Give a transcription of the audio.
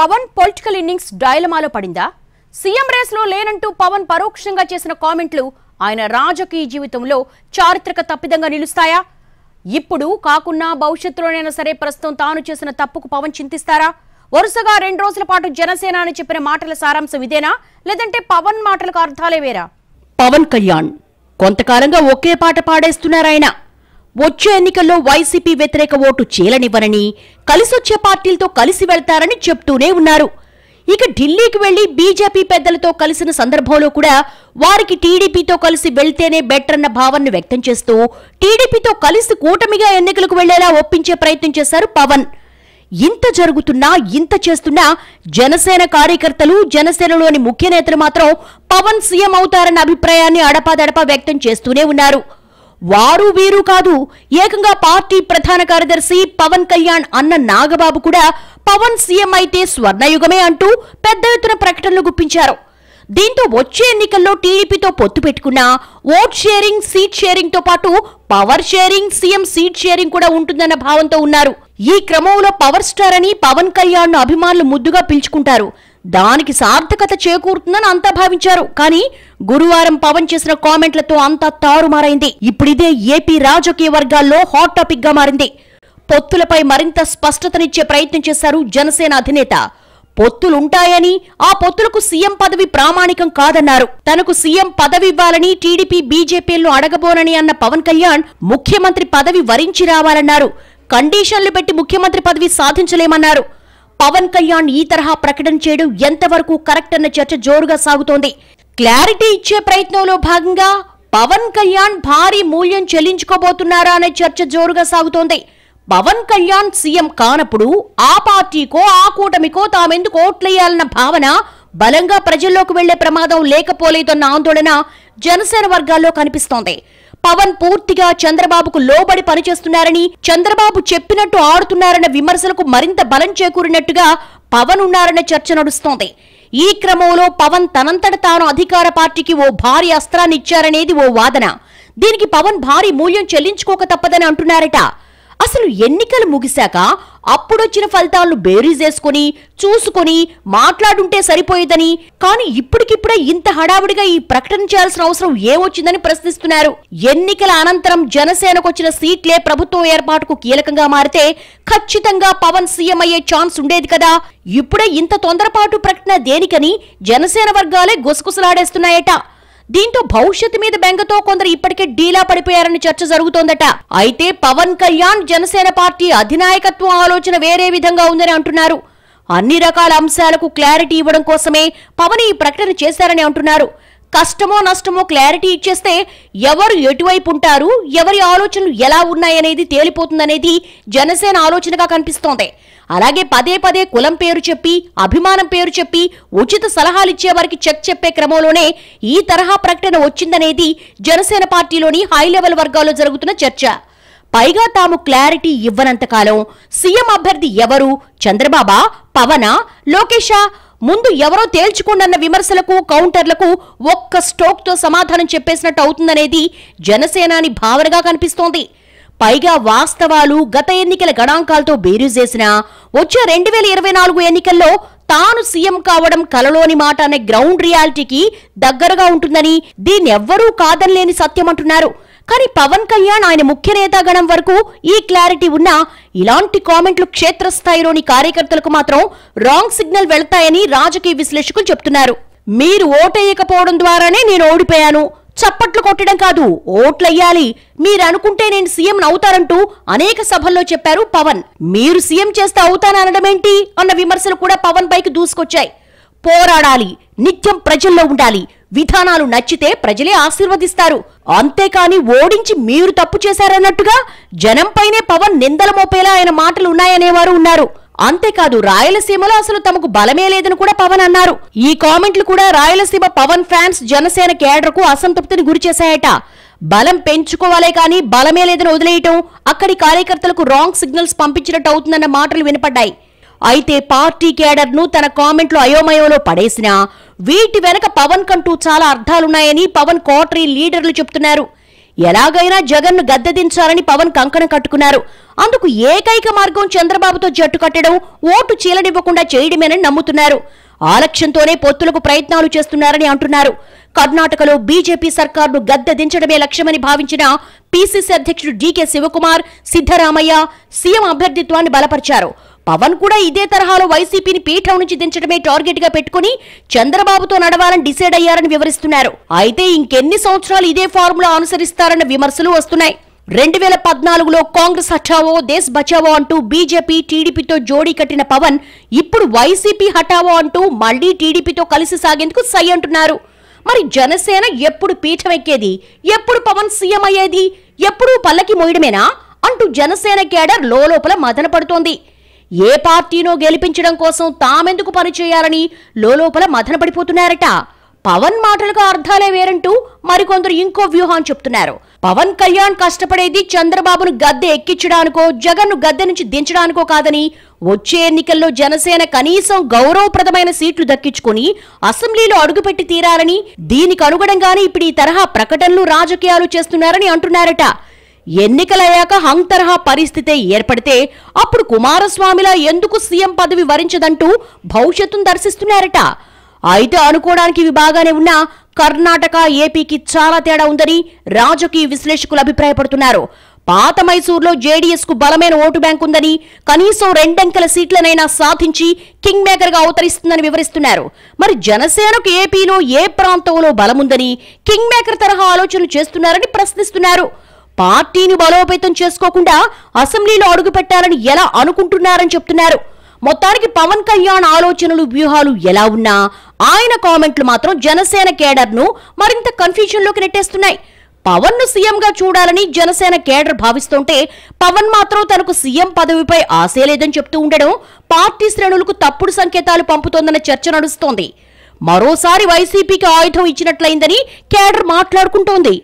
Pawan political innings డైలమాలో పడిందా? CM రేస్లో లేనంటూ పవన్ పరోక్షంగా చేసిన కామెంట్లు ఆయన రాజకీయ జీవితంలో చారిత్రక తప్పిదంగా నిలుస్తాయా? ఇప్పుడు కాకున్నా భవిష్యత్తులోనైనా సరే ప్రస్తుతం తాను చేసిన తప్పుకు పవన్ చింతిస్తారా? వరుసగా రెండు రోజుల పాటు జనసేన అని చెప్పిన మాటల సారాంశం ఇదేనా? లేదంటే పవన్ మాటలకు అర్థాలే వేరా? పవన్ కళ్యాణ్ కొంతకాలంగా ఒకే పాట పాడేస్తున్నారాయన. వచ్చే ఎన్నికల్లో వైసీపీ వ్యతిరేక ఓటు చీలనివ్వరని కలిసొచ్చే పార్టీలతో కలిసి వెళ్తారని చెప్తూనే ఉన్నారు. ఇక ఢిల్లీకి వెళ్ళి బీజేపీ పెద్దలతో కలిసిన సందర్భంలో కూడా వారికి టీడీపీతో కలిసి వెళ్తేనే బెటర్ అన్న భావనను వ్యక్తం చేస్తూ టీడీపీతో కలిసి కూటమిగా ఎన్నికలకు వెళ్ళేలా ఒప్పించే ప్రయత్నం చేశారు పవన్. ఇంత జరుగుతున్నా ఇంత చేస్తున్నా జనసేన కార్యకర్తలు జనసేనలోని ముఖ్య నేతలు మాత్రం పవన్ సీఎం అవుతారన్న అభిప్రాయాన్ని అడపాదడపా వ్యక్తం చేస్తూనే ఉన్నారు. వారు వీరు కాదు. ఏకంగా పార్టీ ప్రధాన కార్యదర్శి పవన్ కళ్యాణ్ అన్న నాగబాబు కూడా పవన్ సీఎం అయితే స్వర్ణయుగమే అంటూ పెద్ద ఎత్తున ప్రకటనలు గుప్పించారు. దీంతో వచ్చే ఎన్నికల్లో టీడీపీతో పొత్తు పెట్టుకున్నా ఓట్ షేరింగ్ సీట్ షేరింగ్తో పాటు power sharing CM seat sharing కూడా ఉంటుందన్న భావంతో ఉన్నారు. ఈ క్రమంలో పవర్ స్టార్ అని పవన్ కళ్యాణ్ అభిమానులు ముద్దుగా పిలుచుకుంటారు. దానికి సార్థకత చేకూరుతుందని అంతా భావించారు. కానీ గురువారం పవన్ చేసిన కామెంట్లతో అంతా తారుమారైంది. ఇప్పుడిదే ఏపీ రాజకీయ వర్గాల్లో హాట్ టాపిక్గా మారింది. పొత్తులపై మరింత స్పష్టతనిచ్చే ప్రయత్నం చేశారు జనసేన అధినేత. పొత్తులుంటాయని ఆ పొత్తులకు సీఎం పదవి ప్రామాణికం కాదన్నారు. తనకు సీఎం పదవి ఇవ్వాలని టీడీపీ బీజేపీలను అడగబోనని అన్న పవన్ కళ్యాణ్ ముఖ్యమంత్రి పదవి వరించి రావాలన్నారు. కండిషన్లు పెట్టి ముఖ్యమంత్రి పదవి సాధించలేమన్నారు. పవన్ కళ్యాణ్ ఈ తరహా ప్రకటన చేయడం ఎంతవరకు కరెక్ట్ అన్న చర్చ జోరుగా సాగుతోంది. క్లారిటీ ఇచ్చే ప్రయత్నంలో భాగంగా పవన్ కళ్యాణ్ భారీ మూల్యం చెల్లించుకోబోతున్నారా అనే చర్చ జోరుగా సాగుతోంది. పవన్ కళ్యాణ్ సీఎం కానప్పుడు ఆ పార్టీకో ఆ కూటమికో తామెందుకు ఓట్లేయాలన్న భావన బలంగా ప్రజల్లోకి వెళ్ళే ప్రమాదం లేకపోలేదన్న ఆందోళన జనసేన వర్గాల్లో కనిపిస్తోంది. పవన్ పూర్తిగా చంద్రబాబుకు లోబడి పనిచేస్తున్నారని చంద్రబాబు చెప్పినట్టు ఆడుతున్నారన్న విమర్శలకు మరింత బలం చేకూరినట్టుగా పవన్ ఉన్నారన్న చర్చ నడుస్తోంది. ఈ క్రమంలో పవన్ తనంతట తాను అధికార పార్టీకి ఓ భారీ అస్త్రాన్ని ఇచ్చారనేది ఓ వాదన. దీనికి పవన్ భారీ మూల్యం చెల్లించుకోక తప్పదని అంటున్నారట. అసలు ఎన్నికలు ముగిశాక అప్పుడొచ్చిన ఫలితాలను బేరీజేసుకుని చూసుకొని మాట్లాడుంటే సరిపోయేదని కానీ ఇప్పటికిప్పుడే ఇంత హడావుడిగా ఈ ప్రకటన చేయాల్సిన అవసరం ఏమొచ్చిందని ప్రశ్నిస్తున్నారు. ఎన్నికల అనంతరం జనసేనకొచ్చిన సీట్లే ప్రభుత్వం ఏర్పాటుకు కీలకంగా మారితే ఖచ్చితంగా పవన్ సీఎం అయ్యే ఛాన్స్ ఉండేది కదా. ఇప్పుడే ఇంత తొందరపాటు ప్రకటన దేనికని జనసేన వర్గాలే గుసగుసలాడేస్తున్నాయట. దీంతో భవిష్యత్తు మీద బెంగతో కొందరు ఇప్పటికే డీలా పడిపోయారని చర్చ జరుగుతోందట. అయితే పవన్ కళ్యాణ్ జనసేన పార్టీ అధినాయకత్వం ఆలోచన వేరే విధంగా ఉందని అంటున్నారు. అన్ని రకాల అంశాలకు క్లారిటీ ఇవ్వడం కోసమే పవన్ ఈ ప్రకటన చేశారని అంటున్నారు. కష్టమో నష్టమో క్లారిటీ ఇచ్చేస్తే ఎవరు ఎటువైపు ఉంటారు ఎవరి ఆలోచనలు ఎలా ఉన్నాయనేది తేలిపోతుందనేది జనసేన ఆలోచనగా కనిపిస్తోంది. అలాగే పదే పదే కులం పేరు చెప్పి అభిమానం పేరు చెప్పి ఉచిత సలహాలు ఇచ్చే వారికి చెక్ చెప్పే క్రమంలోనే ఈ తరహా ప్రకటన వచ్చిందనేది జనసేన పార్టీలోని హై లెవెల్ వర్గాల్లో జరుగుతున్న చర్చ. పైగా తాము క్లారిటీ ఇవ్వనంతకాలం సీఎం అభ్యర్థి ఎవరు? చంద్రబాబా పవనా లోకేషా? ముందు ఎవరో తేల్చుకోండన్న విమర్శలకు కౌంటర్లకు ఒక్క స్టోక్తో సమాధానం చెప్పేసినట్టు అవుతుందనేది జనసేనాని భావనగా కనిపిస్తోంది. పైగా వాస్తవాలు గత ఎన్నికల గణాంకాలతో బేరీజేసిన వచ్చే రెండు వేల ఇరవై నాలుగు ఎన్నికల్లో తాను సీఎం కావడం కలలోని మాట అనే గ్రౌండ్ రియాలిటీకి దగ్గరగా ఉంటుందని దీన్నెవ్వరూ కాదనలేని సత్యమంటున్నారు కానీ పవన్ కళ్యాణ్ ఆయన ముఖ్య నేతాగణం వరకు ఈ క్లారిటీ ఉన్నా ఇలాంటి కామెంట్లు క్షేత్రస్థాయిలోని కార్యకర్తలకు మాత్రం రాంగ్ సిగ్నల్ వెళ్తాయని రాజకీయ విశ్లేషకులు చెప్తున్నారు. మీరు ఓటేయకపోవడం ద్వారానే నేను ఓడిపోయాను. చప్పట్లు కొట్టడం కాదు ఓట్లయ్యాలి. మీరు అనుకుంటే నేను సీఎం అవుతారంటూ అనేక సభల్లో చెప్పారు పవన్. మీరు సీఎం చేస్తే అవుతాననడమేంటి అన్న విమర్శలు కూడా పవన్ పైకి దూసుకొచ్చాయి. పోరాడాలి. నిత్యం ప్రజల్లో ఉండాలి. విధానాలు నచ్చితే ప్రజలే ఆశీర్వదిస్తారు. అంతేకాని ఓడించి మీరు తప్పు చేశారన్నట్టుగా జనంపైనే పవన్ నిందల మోపేలా ఆయన మాటలు ఉన్నాయనేవారు ఉన్నారు. అంతేకాదు రాయలసీమలో అసలు తమకు బలమే లేదని కూడా పవన్ అన్నారు. ఈ కామెంట్లు కూడా రాయలసీమ పవన్ ఫ్యాన్స్ జనసేన కేడర్కు అసంతృప్తిని గురిచేశాయట బలం పెంచుకోవాలే కానీ బలమే లేదని వదిలేయటం అక్కడి కార్యకర్తలకు రాంగ్ సిగ్నల్స్ పంపించినట్టు అవుతుందన్న మాటలు వినపడ్డాయి. అయితే పార్టీ కేడర్ను తన కామెంట్లు అయోమయంలో పడేసిన వీటి వెనక పవన్ కంటూ చాలా అర్థాలున్నాయని పవన్ కోటరీ లీడర్లు చెప్తున్నారు. ఎలాగైనా జగన్ను గద్దెదించాలని పవన్ కంకణం కట్టుకున్నారు. అందుకు ఏకైక మార్గం చంద్రబాబుతో జట్టు కట్టడం ఓటు చీలనివ్వకుండా చేయడమేనని నమ్ముతున్నారు. ఆ లక్ష్యంతోనే పొత్తులకు ప్రయత్నాలు చేస్తున్నారని అంటున్నారు. కర్ణాటకలో బీజేపీ సర్కార్ను గద్దె దించడమే లక్ష్యమని భావించిన పీసీసీ అధ్యక్షుడు డీకే శివకుమార్ సిద్ధరామయ్య సీఎం అభ్యర్థిత్వాన్ని బలపరిచారు. పవన్ కూడా ఇదే తరహాలో వైసీపీని పీఠం నుంచి దించడమే టార్గెట్గా పెట్టుకుని చంద్రబాబుతో నడవాలని డిసైడ్ అయ్యారని వివరిస్తున్నారు. అయితే ఇంకెన్ని సంవత్సరాలు ఇదే ఫార్ములా అనుసరిస్తారన్న విమర్శలు వస్తున్నాయి. రెండు వేల పద్నాలుగులో కాంగ్రెస్ హఠావో దేశ్ బచావో అంటూ బీజేపీ టీడీపీతో జోడీ కట్టిన పవన్ ఇప్పుడు వైసీపీ హఠావో అంటూ మళ్ళీ టీడీపీతో కలిసి సాగేందుకు సై అంటున్నారు. మరి జనసేన ఎప్పుడు పీఠం ఎక్కేది? ఎప్పుడు పవన్ సీఎం అయ్యేది? ఎప్పుడు పల్లకి మోయడమేనా? అంటూ జనసేన కేడర్ లోపల మదన పడుతోంది. ఏ పార్టీనో గెలిపించడం కోసం తామెందుకు పనిచేయాలని లోపల మదన పడిపోతున్నారట పవన్ మాటలకు అర్థాలే వేరంటూ మరికొందరు ఇంకో వ్యూహాన్ని చెప్తున్నారు. పవన్ కళ్యాణ్ కష్టపడేది చంద్రబాబును గద్దె ఎక్కించడానికో జగన్ను గద్దె నుంచి దించడానికో కాదని వచ్చే ఎన్నికల్లో జనసేన కనీసం గౌరవప్రదమైన సీట్లు దక్కించుకుని అసెంబ్లీలో అడుగుపెట్టి తీరాలని దీనికి అనుగుణంగానే ఇప్పుడు ఈ తరహా ప్రకటనలు రాజకీయాలు చేస్తున్నారని అంటున్నారట. ఎన్నికలయ్యాక హంగ్ తరహా పరిస్థితే ఏర్పడితే అప్పుడు కుమారస్వామిలా ఎందుకు సీఎం పదవి వరించదంటూ భవిష్యత్తును దర్శిస్తున్నారట. అయితే అనుకోవడానికి ఇవి బాగానే ఉన్నా కర్ణాటక ఏపీకి చాలా తేడా ఉందని రాజకీయ విశ్లేషకులు అభిప్రాయపడుతున్నారు. పాత మైసూర్లో జేడీఎస్కు బలమైన ఓటు బ్యాంక్ ఉందని కనీసం రెండంకెల సీట్లనైనా సాధించి కింగ్ మేకర్గా అవతరిస్తుందని వివరిస్తున్నారు. మరి జనసేనకు ఏపీలో ఏ ప్రాంతంలో బలముందని కింగ్ మేకర్ తరహా ఆలోచనలు చేస్తున్నారని ప్రశ్నిస్తున్నారు. పార్టీని బలోపేతం చేసుకోకుండా అసెంబ్లీలో అడుగుపెట్టాలని ఎలా అనుకుంటున్నారని చెప్తున్నారు. మొత్తానికి పవన్ కళ్యాణ్ ఆలోచనలు వ్యూహాలు ఎలా ఉన్నా ఆయన కామెంట్లు మాత్రం జనసేన కేడర్ను మరింత కన్ఫ్యూజన్లోకి నెట్టేస్తున్నాయి. పవన్ను సీఎంగా చూడాలని జనసేన కేడర్ భావిస్తుంటే పవన్ మాత్రం తనకు సీఎం పదవిపై ఆశే లేదని చెప్తూ ఉండడం పార్టీ శ్రేణులకు తప్పుడు సంకేతాలు పంపుతోందన్న చర్చ నడుస్తోంది. మరోసారి వైసీపీకి ఆయుధం ఇచ్చినట్లయిందని కేడర్ మాట్లాడుకుంటోంది.